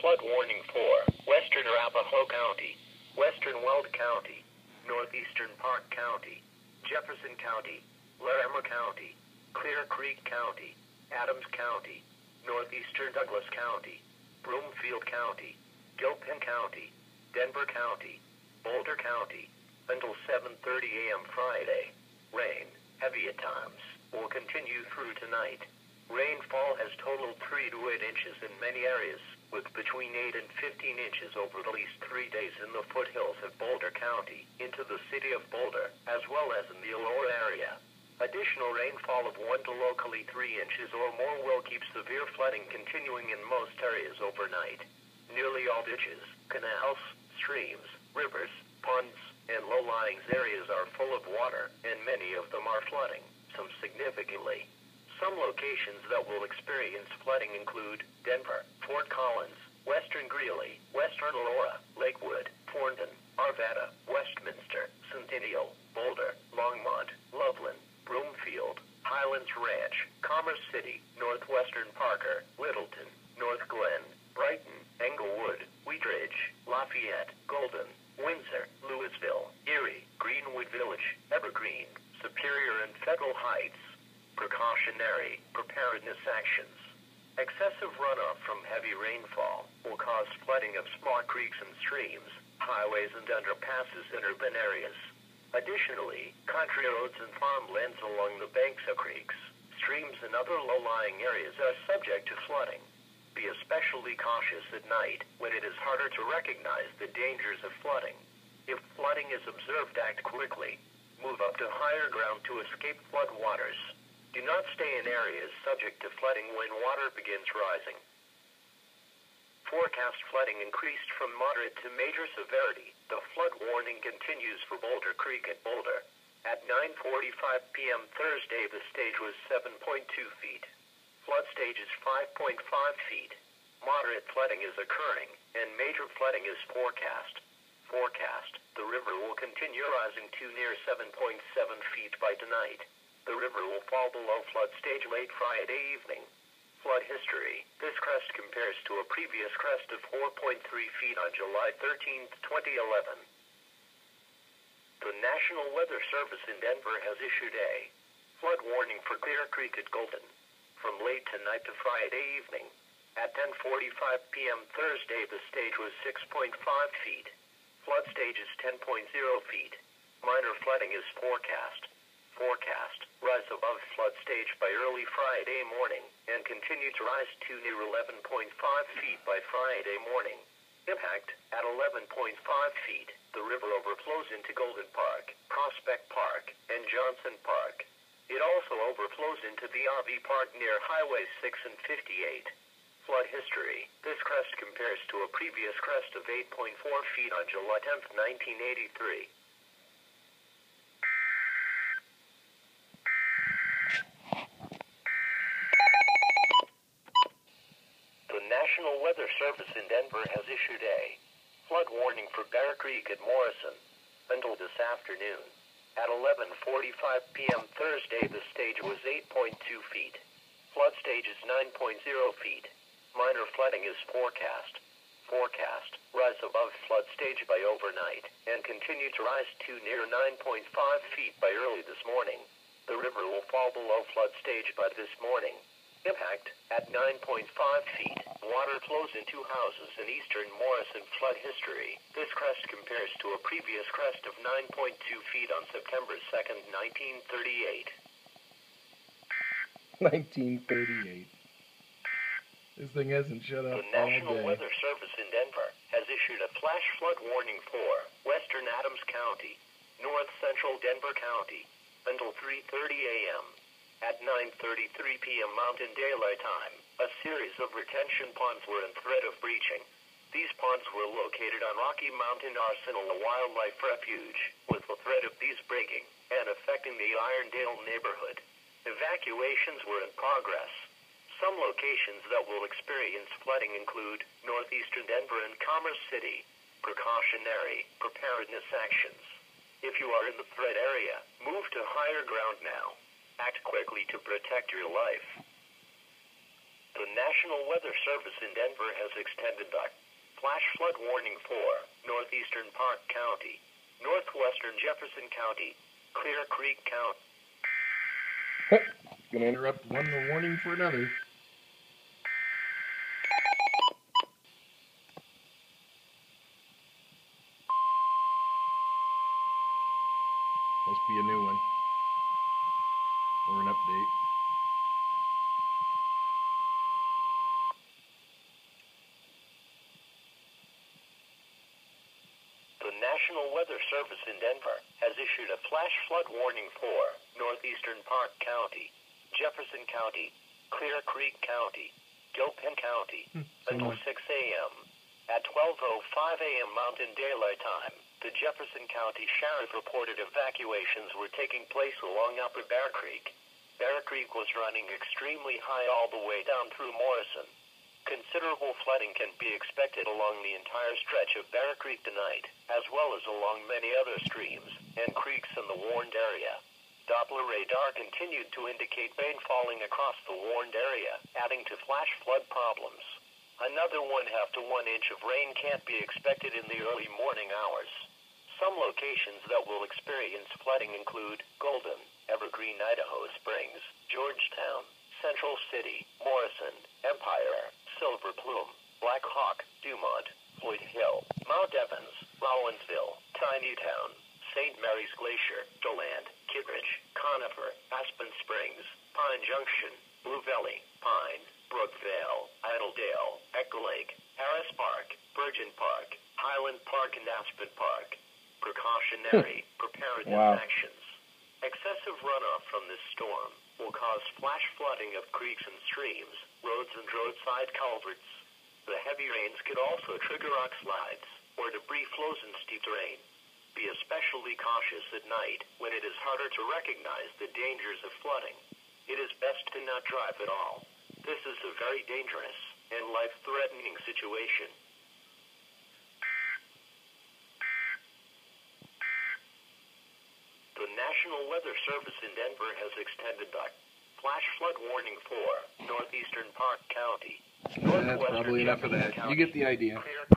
flood warning for western Arapahoe County, western Weld County, northeastern Park County, Jefferson County, Larimer County, Clear Creek County, Adams County, northeastern Douglas County, Broomfield County, Gilpin County, Denver County, Boulder County, until 7.30 a.m. Friday. Rain, heavy at times, will continue through tonight. Rainfall has totaled 3 to 8 inches in many areas, with between 8 and 15 inches over at least three days in the foothills of Boulder County, into the city of Boulder, as well as in the Aurora area. Additional rainfall of 1 to locally 3 inches or more will keep severe flooding continuing in most areas overnight. Nearly all ditches, canals, streams, rivers, ponds, and low-lying areas are full of water, and many of them are flooding, some significantly. Locations that will experience flooding include Denver, Fort Collins, Western Greeley, Western Aurora, Lakewood, Thornton, Arvada, Westminster, Centennial, Boulder, Longmont, Loveland, Broomfield, Highlands Ranch, Commerce City, Northwestern Parker, Littleton, Northglenn, Brighton, Englewood, Wheat Ridge, Lafayette, Golden, Windsor, Louisville, Erie, Greenwood Village, Evergreen, Superior and Federal Heights. Precautionary preparedness actions. Excessive runoff from heavy rainfall will cause flooding of small creeks and streams, highways and underpasses in urban areas. Additionally, country roads and farmlands along the banks of creeks, streams and other low-lying areas are subject to flooding. Be especially cautious at night when it is harder to recognize the dangers of flooding. If flooding is observed, act quickly. Move up to higher ground to escape flood waters. Do not stay in areas subject to flooding when water begins rising. Forecast flooding increased from moderate to major severity. The flood warning continues for Boulder Creek at Boulder. At 9:45 p.m. Thursday, the stage was 7.2 feet. Flood stage is 5.5 feet. Moderate flooding is occurring, and major flooding is forecast. Forecast: the river will continue rising to near 7.7 feet by tonight. The river will fall below flood stage late Friday evening. Flood history. This crest compares to a previous crest of 4.3 feet on July 13, 2011. The National Weather Service in Denver has issued a flood warning for Clear Creek at Golden from late tonight to Friday evening. At 10:45 p.m. Thursday, the stage was 6.5 feet. Flood stage is 10.0 feet. Minor flooding is forecast. Forecast rise above flood stage by early Friday morning and continue to rise to near 11.5 feet by Friday morning. Impact at 11.5 feet. The river overflows into Golden Park, Prospect Park, and Johnson Park. It also overflows into the RV Park near Highway 6 and 58. Flood history. This crest compares to a previous crest of 8.4 feet on July 10, 1983. The National Weather Service in Denver has issued a flood warning for Bear Creek at Morrison until this afternoon. At 11:45 p.m. Thursday, the stage was 8.2 feet. Flood stage is 9.0 feet. Minor flooding is forecast. Forecast rise above flood stage by overnight and continue to rise to near 9.5 feet by early this morning. The river will fall below flood stage by this morning. Impact at 9.5 feet. Water flows into houses in eastern Morrison flood history. This crest compares to a previous crest of 9.2 feet on September 2nd, 1938. 1938. This thing hasn't shut up The National. Weather Service in Denver has issued a flash flood warning for western Adams County, north central Denver County, until 3.30 a.m. At 9.33 p.m. Mountain Daylight Time, a series of retention ponds were in threat of breaching. These ponds were located on Rocky Mountain Arsenal, wildlife refuge, with the threat of these breaking and affecting the Irondale neighborhood. Evacuations were in progress. Some locations that will experience flooding include northeastern Denver and Commerce City. Precautionary preparedness actions. If you are in the threat area, move to higher ground now. Act quickly to protect your life. The National Weather Service in Denver has extended the flash flood warning for northeastern Park County, northwestern Jefferson County, Clear Creek County. Gonna interrupt one warning for another. Must be a new one. Or an update. The National Weather Service in Denver has issued a flash flood warning for northeastern Park County, Jefferson County, Clear Creek County, Gilpin County hmm, until 6 a.m. At 12:05 a.m. Mountain Daylight Time, the Jefferson County Sheriff reported evacuations were taking place along Upper Bear Creek. Bear Creek was running extremely high all the way down through Morrison. Considerable flooding can be expected along the entire stretch of Bear Creek tonight, as well as along many other streams and creeks in the warned area. Doppler radar continued to indicate rain falling across the warned area, adding to flash flood problems. Another one half to one inch of rain can't be expected in the early morning hours. Some locations that will experience flooding include Golden, Evergreen, Idaho Springs, Georgetown, Central City, Morrison, Empire, Silver Plume, Black Hawk, Dumont, Floyd Hill, Mount Evans, Rollinsville, Tiny Town, St. Mary's Glacier, Deland, Kittredge, Conifer, Aspen Springs, Pine Junction, Blue Valley, Pine, Brookvale, Idledale, Echo Lake, Harris Park, Bergen Park, Highland Park and Aspen Park. Precautionary hmm. preparedness Wow. actions. Excessive runoff from this storm will cause flash flooding of creeks and streams, roads and roadside culverts. The heavy rains could also trigger rock slides or debris flows in steep terrain. Be especially cautious at night when it is harder to recognize the dangers of flooding. It is best to not drive at all. This is a very dangerous and life-threatening situation. The National Weather Service in Denver has extended the flash flood warning for northeastern Park County. That's probably enough of that. You get the idea.